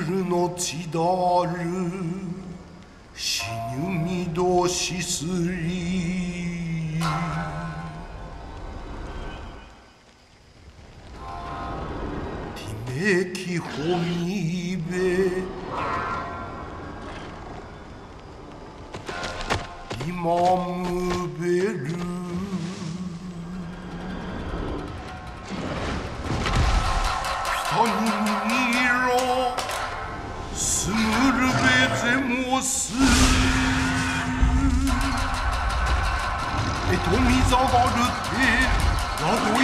来のちだる。死ぬみどしすり。ティメキホミベイマムベルベゼモスエトミザワルテ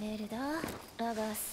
メルダラガス。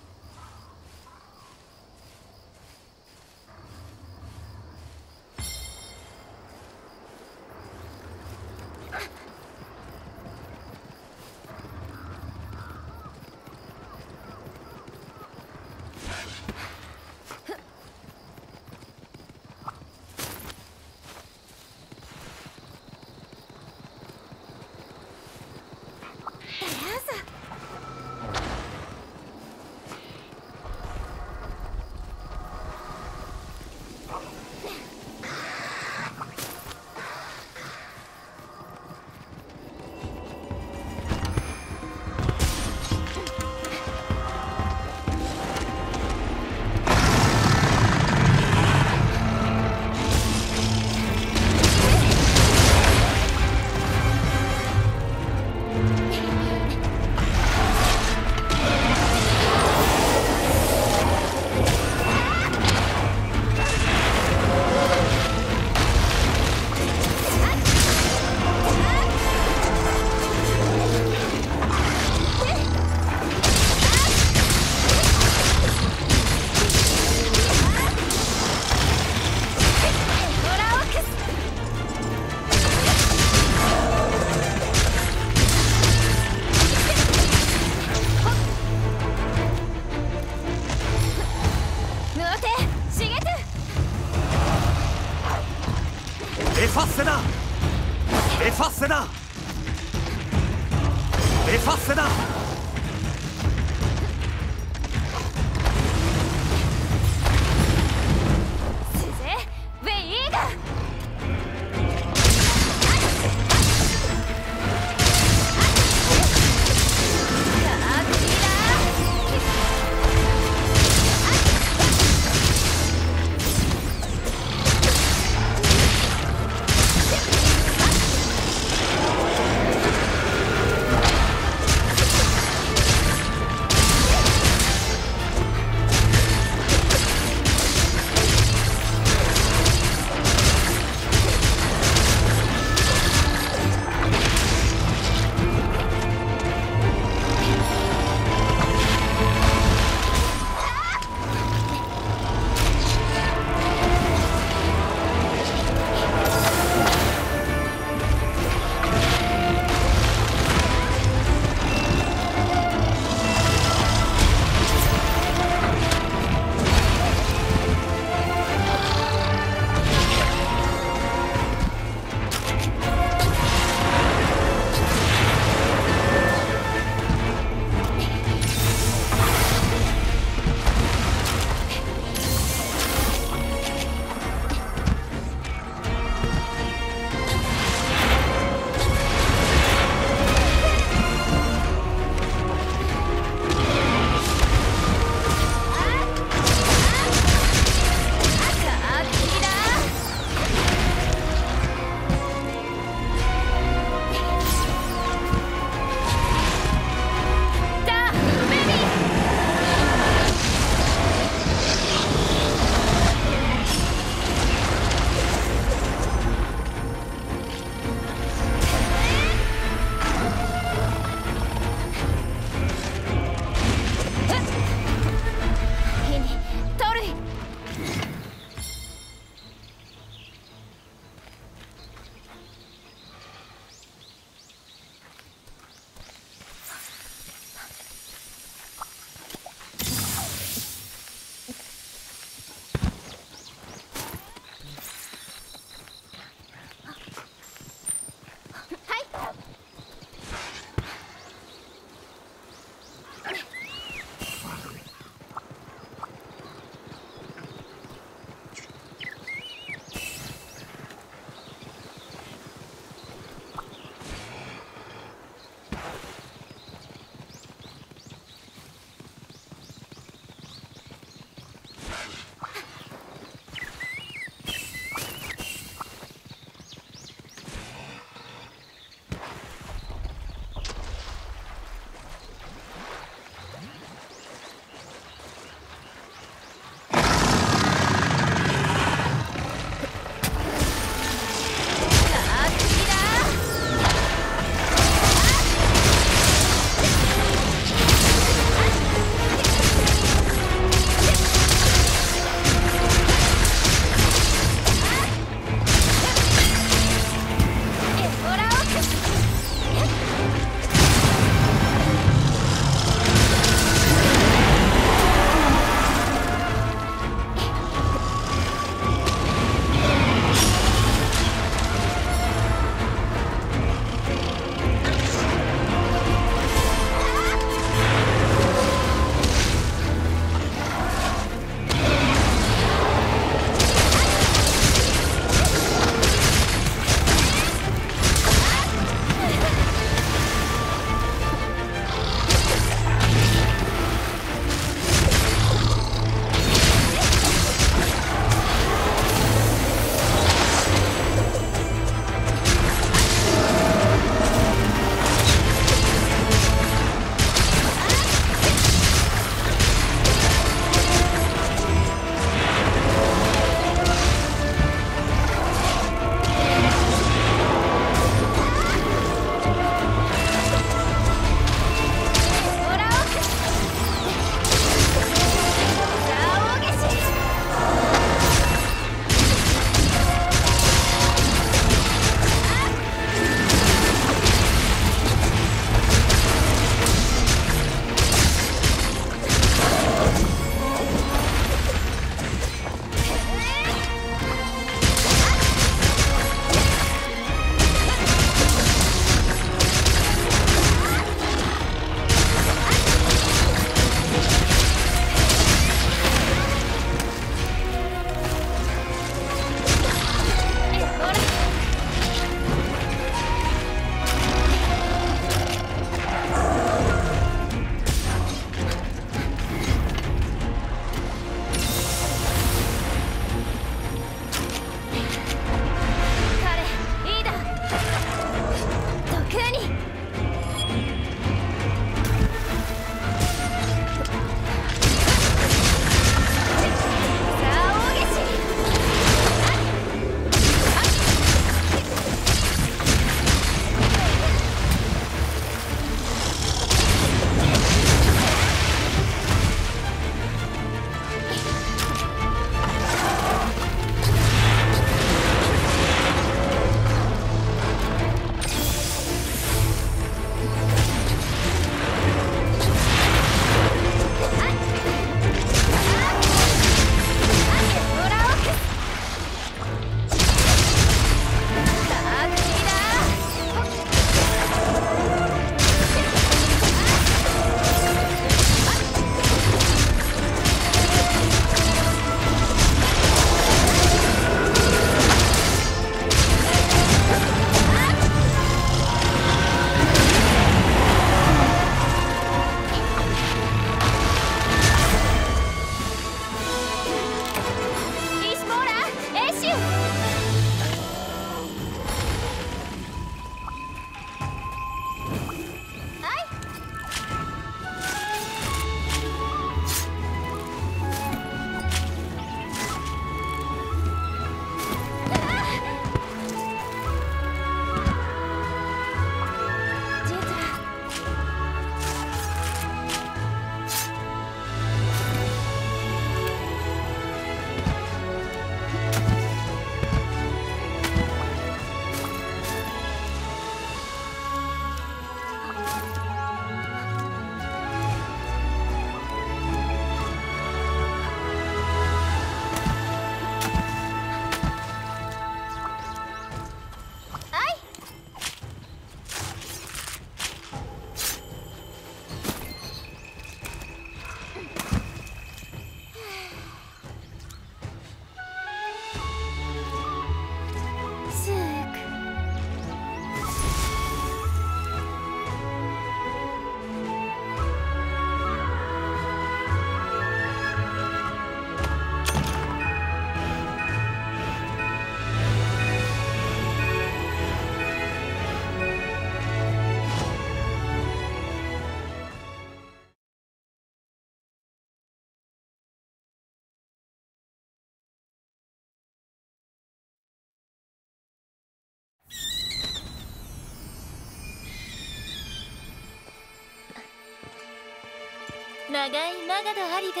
長いマガドありで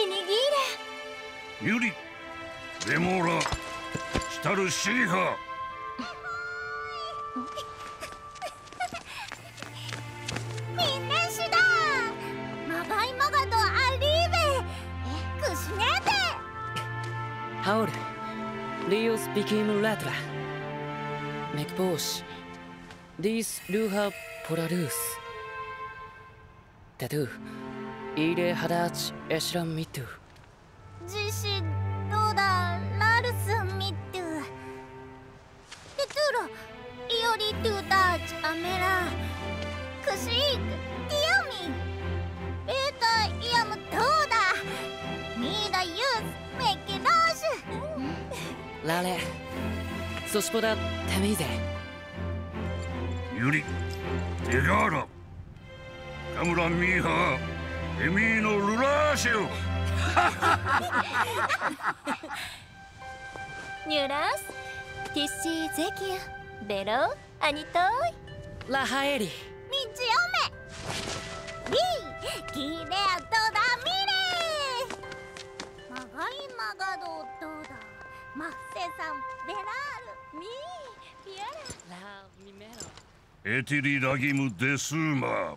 イニギーユリデモーラシタルシーハ。みんなしだ。長いマガドアリーベクシネーテイレハダチエシランミトゥ。ジシドダラルスミトゥ。テトゥロイオリトゥダチアメラ。クシークティアミ。ベータイアムトーダミーダユースメキラージュ。ラレ。ソシポダテミゼユリテガーラ。カムラミーハー。エミーノルラーシュニュラスティッシーゼキュベロアニトイ。ラハエリ。ミチオメリーキレアトダミレマガイマガドトダマッセさんベラール。ミーピアララミメロエティリラギムデスーマ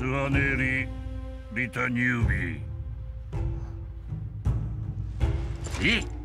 スワネリリタニュービー。えっ